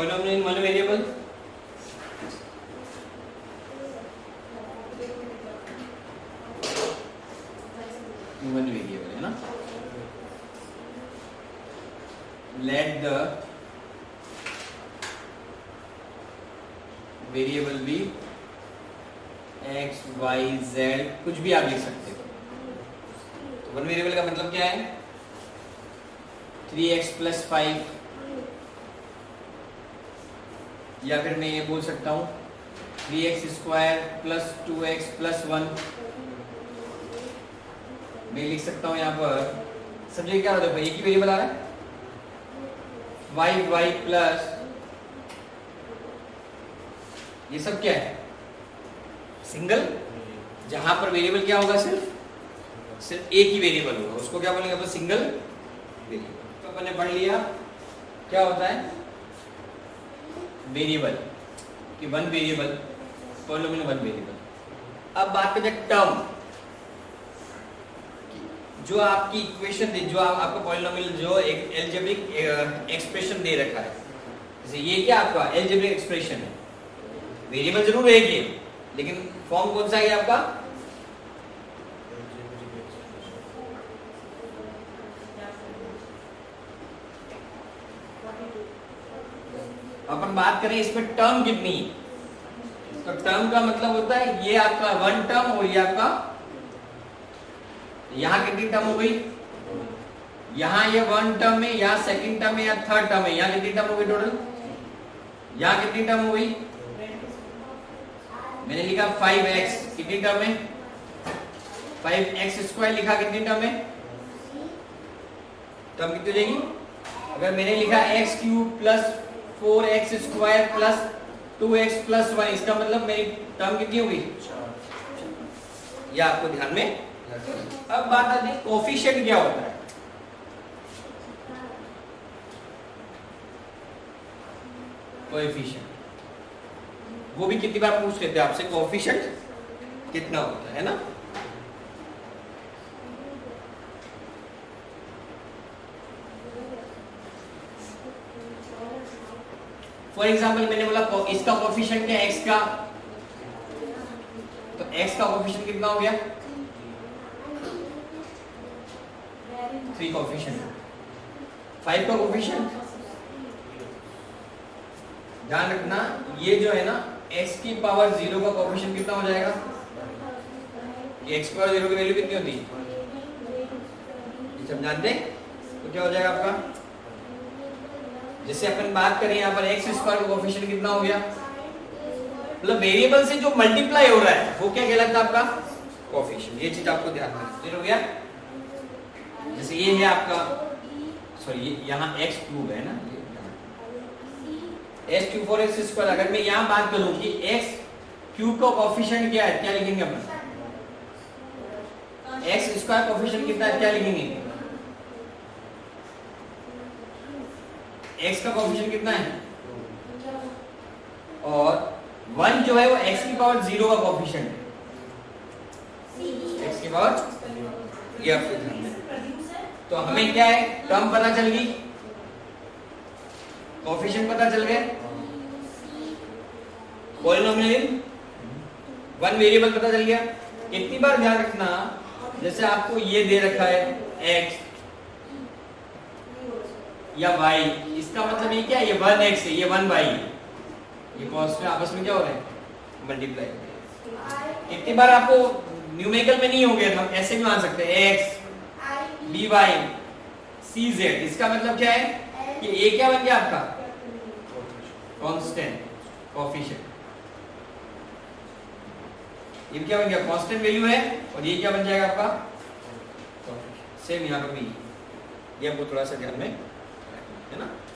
polynomial in one variable one variable है ना? Let the variable be x y z कुछ भी आप लिख सकते हो। तो वन वेरिएबल का मतलब क्या है? थ्री एक्स प्लस फाइव या फिर मैं ये बोल सकता हूँ three x square plus two x plus one मैं लिख सकता हूँ यहाँ पर समझिए क्या होता है एक ही वेरिएबल आ रहा है? वाई वाई प्लस ये सब क्या है? सिंगल जहाँ पर वेरिएबल क्या होगा सिर्फ़? सिर्फ़ एक ही वेरिएबल होगा। उसको क्या बोलेंगे सिंगल वेरिएबल तो अपन ने पढ़ लिया, क्या होता है? वेरिएबल कि one variable polynomial one variable अब बात करते टर्म जो आपकी इक्वेशन दे जो आप, आपका पॉलिनोमियल जो एक एल्जेब्रिक एक्सप्रेशन दे रखा है। जैसे ये क्या आपका एल्जेब्रिक एक्सप्रेशन है? वेरिएबल ज़रूर रहेगी लेकिन फॉर्म कौन सा है आपका? अपन बात करें इसमें टर्म कितनी? है तो टर्म का मतलब होता है ये आपका वन टर्म और ये आपका यहाँ कितनी टर्म हो गई? यहाँ ये वन टर्म है, यहाँ सेकंड टर्म है या थर्ड टर्म है। यहाँ कितनी टर्म हो गई टोटल यहाँ कितनी टर्म हो गई? मैंने लिखा फाइव एक्स कितनी टर्म है? फाइव एक्स स्क्वायर लिखा कितनी टर्म है? टर्म कितनी हो जाएगी? अगर मैंने लिखा x cube plus four x square plus two x plus one, इसका मतलब मेरी टर्म कितनी होगी यह आपको ध्यान में? अब बात आती है कोफिशिएंट क्या होता है? कोएफिशिएंट वो भी कितनी बार पूछ लेते हैं आपसे? कोफिशिएंट कितना होता है ना? फॉर एग्ज़ाम्पल मैंने बोला इसका कोफिशिएंट क्या है? एक्स का? तो एक्स का कोफिशिएंट कितना हो गया? थ्री कोफिशिएंट फाइव का कोफिशिएंट ध्यान रखना, ये जो है ना, x की पावर ज़ीरो का कोफिशिएंट कितना हो जाएगा? X पावर ज़ीरो की वैल्यू कितनी होती? है सब जानते तो क्या हो जाएगा आपका? जैसे अपन बात करें यहाँ पर एक्स स्क्वायर का कोफिशिएंट कितना हो गया? मतलब वेरिएबल से जो मल्टीप्लाई हो रहा है, वो क्या कहलाता है आपका? कोफिशिएंट ये चीज़ आपको ध्यान में क्लियर हो। गया? जैसे ये है आपका सॉरी ये यहाँ एक्स क्यूब है ना? X cube four x square अगर मैं यहाँ बात करूँ कि एक्स क्यूब का कोफिशिएंट क्या है, क्या लिखेंगे अपन? एक्स स्क्वायर कोफिशिएंट कितना क्या लिखेंगे? एक्स का कोफिशिएंट कितना है? और वन जो है वो एक्स की पावर ज़ीरो का कोफिशिएंट है। एक्स की पावर ये तो हमें क्या है? टर्म पता चल गई। कोफिशिएंट पता चल गए। पॉलिनोमियल वन वेरिएबल पता चल गया। कितनी बार ध्यान रखना, जैसे आपको ये दे रखा है x या y. इसका मतलब ये क्या ये वन एक्स है, ये वन वाई ये कॉस्ट आपस में क्या हो रहा हैं? मल्टीप्लाई कितनी बार आपको न्यूमेरिकल में नहीं हो गया हम ऐसे भी मान सकते हैं, x D Y C Z इसका मतलब क्या है? कि ए क्या बन गया आपका? कांस्टेंट कोफिशिएंट ये क्या बन गया? कांस्टेंट वैल्यू है, और ये क्या बन जाएगा आपका? सेम यहाँ पर भी। ये आपको थोड़ा सा ध्यान में है ना